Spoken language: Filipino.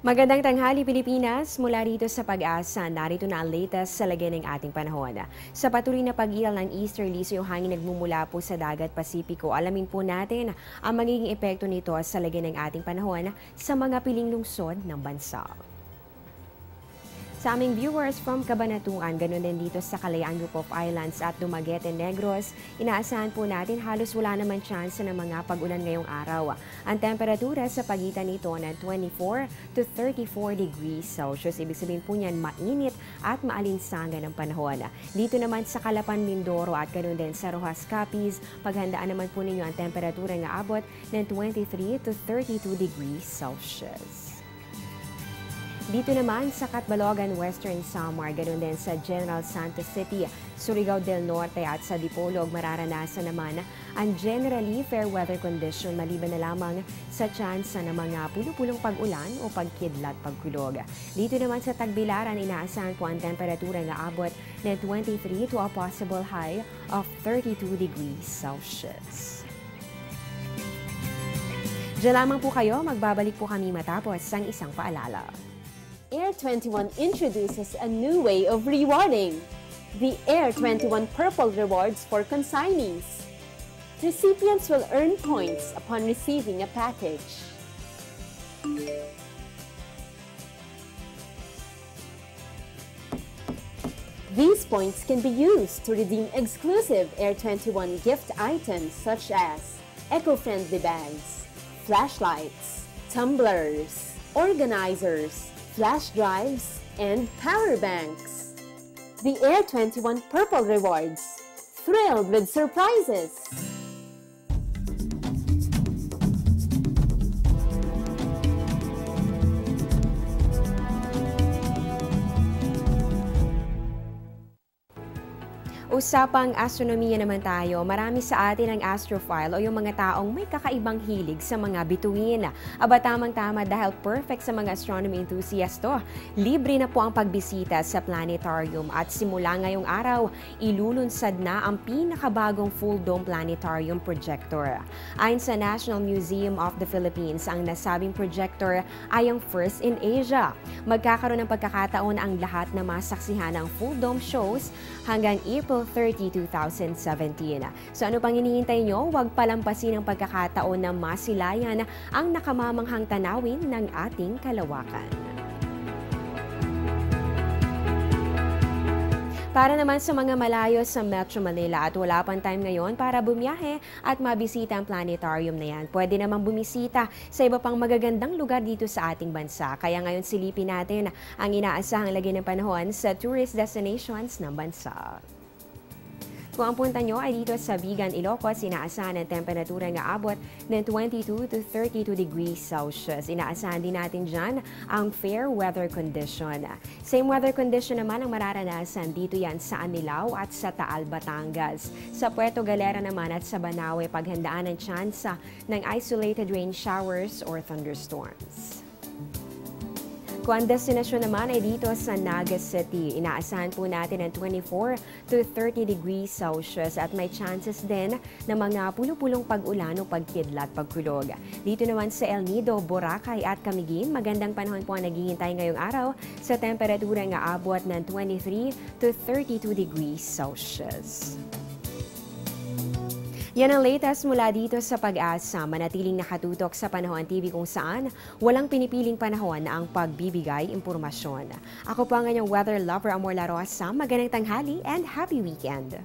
Magandang tanghali Pilipinas, mula rito sa pag-asa, narito na ang latest sa lagay ng ating panahon. Sa patuloy na pag-iral ng easterly so yung hangin nagmumula po sa dagat Pasipiko, alamin po natin ang magiging epekto nito sa lagay ng ating panahon sa mga piling lungsod ng bansa. Sa aming viewers from Cabanatuan, ganun din dito sa Kalayaan Group of Islands at Dumaguete Negros, inaasahan po natin halos wala naman chance ng mga pag-ulan ngayong araw. Ang temperatura sa pagitan nito na 24 to 34 degrees Celsius. Ibig sabihin po niyan mainit at maalinsangan ng panahon. Dito naman sa Calapan, Mindoro at ganun din sa Rojas Capiz, paghandaan naman po ninyo ang temperatura nga abot ng 23 to 32 degrees Celsius. Dito naman sa Catbalogan, Western Samar, ganun din sa General Santos City, Surigao del Norte at sa Dipolog, mararanasan naman ang generally fair weather condition maliban na lamang sa chance ng mga pulupulong pag-ulan o pagkidlat pagkulog. Dito naman sa Tagbilaran, inaasahan po ang temperatura na abot ng 23 to a possible high of 32 degrees Celsius. Diyan lamang po kayo, magbabalik po kami matapos ang isang paalala. Air 21 introduces a new way of rewarding. The Air 21 Purple Rewards for consignees. Recipients will earn points upon receiving a package. These points can be used to redeem exclusive Air 21 gift items such as eco-friendly bags, flashlights, tumblers, organizers, flash drives, and power banks. The Air 21 Purple Rewards. Thrilled with surprises! Usapang astronomiya naman tayo, marami sa atin ang astrophile o yung mga taong may kakaibang hilig sa mga bituin. Aba tamang-tama dahil perfect sa mga astronomy enthusiast to. Libre na po ang pagbisita sa planetarium at simula ngayong araw, ilulunsad na ang pinakabagong full dome planetarium projector. Ayon sa National Museum of the Philippines, ang nasabing projector ay ang first in Asia. Magkakaroon ng pagkakataon ang lahat na masaksihan ng full dome shows hanggang April 30, 2017. So ano pang hinihintay nyo? Huwag palampasin ang pagkakataon na masilayan ang nakamamanghang tanawin ng ating kalawakan. Para naman sa mga malayo sa Metro Manila at wala pang time ngayon para bumiyahe at mabisita ang planetarium na yan. Pwede naman bumisita sa iba pang magagandang lugar dito sa ating bansa. Kaya ngayon silipin natin ang inaasahang lagay ng panahon sa tourist destinations ng bansa. Kung ang punta nyo ay dito sa Bigan, Ilocos, inaasahan ang temperatura nga abot ng 22 to 32 degrees Celsius. Inaasahan din natin dyan ang fair weather condition. Same weather condition naman ang mararanasan dito yan sa Anilao at sa Taal, Batangas. Sa Puerto Galera naman at sa Banawe, paghandaan ng tsansa ng isolated rain showers or thunderstorms. Kung ang destinasyon naman ay dito sa Naga City, inaasahan po natin ang 24 to 30 degrees Celsius at may chances din na mga pulupulong pag-ulan o pagkidlat pagkulog. Dito naman sa El Nido, Boracay at Camiguin, magandang panahon po ang naghihintay ngayong araw sa temperatura nga abot ng 23 to 32 degrees Celsius. Yan ang latest mula dito sa pag-asa. Manatiling nakatutok sa Panahon TV kung saan walang pinipiling panahon na ang pagbibigay impormasyon. Ako po ang weather lover Amor La Rosa. Magandang tanghali and happy weekend!